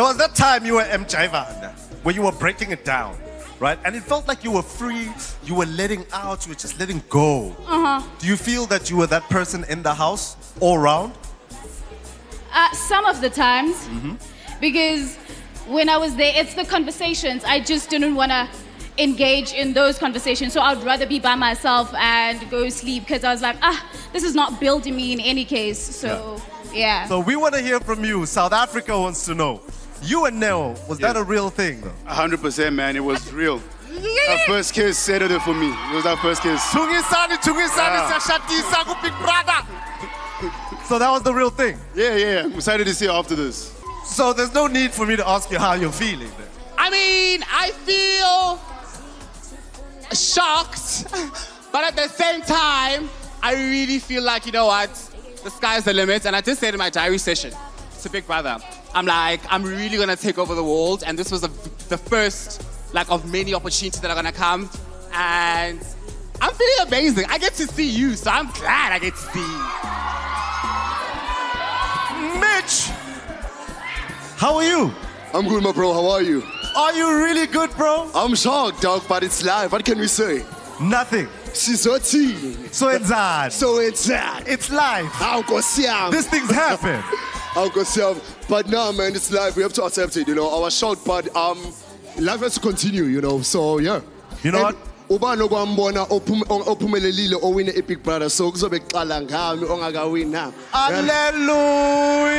There was that time you were M. Jaivan, where you were breaking it down, right? And it felt like you were free, you were letting out, you were just letting go. Uh huh. Do you feel that you were that person in the house all round? Uh, some of the times, because when I was there, it's the conversations. I just didn't want to engage in those conversations, so I'd rather be by myself and go sleep because I was like, ah, this is not building me in any case. So, yeah. So we want to hear from you. South Africa wants to know. You and Neo, was that a real thing? though? 100%, man. It was real. Our first kiss settled it for me. It was our first kiss. Tungisani, Tungisani, Yeah. siyashadisa Big Brother. So that was the real thing. Yeah, yeah. I'm excited to see you after this. So there's no need for me to ask you how you're feeling. Then. I mean, I feel shocked, but at the same time, I really feel like, you know what, the sky's the limit. And I did say it in my diary session to Big Brother, I'm like, I'm really gonna take over the world. And this was the, the first, like, of many opportunities that are gonna come. And I'm feeling amazing. I get to see you, so I'm glad I get to see you. Mich, how are you? I'm good, my bro. How are you? Are you really good, bro? I'm shocked, dog, but it's live. What can we say? Nothing. Sizothini. So it's hard. So it's that. It's live. How Nkosiyam. This thing's happened. How Nkosiyam. But now, man, it's live. We have to accept it. You know, Our short, but um, life has to continue. You know, so yeah. You know And ubani okwambona ophumelelile owine eBig Brother so kuzobe kuqala ngami ongakawini na Hallelujah. Yeah,